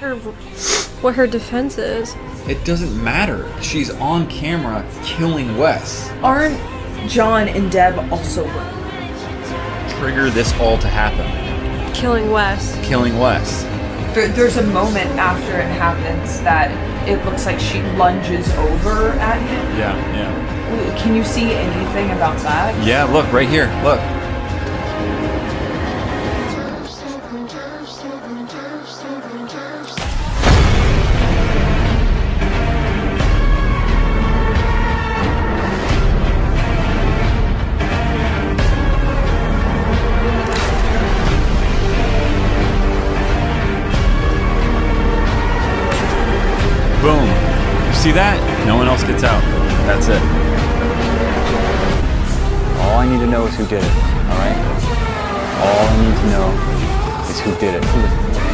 sure what her defense is. It doesn't matter. She's on camera killing Wes. Aren't John and Deb also? Trigger this all to happen. Killing Wes. Killing Wes. There, there's a moment after it happens that it looks like she lunges over at him. Yeah, yeah. Can you see anything about that? Yeah, look, right here. Look. Boom. You see that? No one else gets out. That's it. All I need to know is who did it, alright? All I need to know is who did it.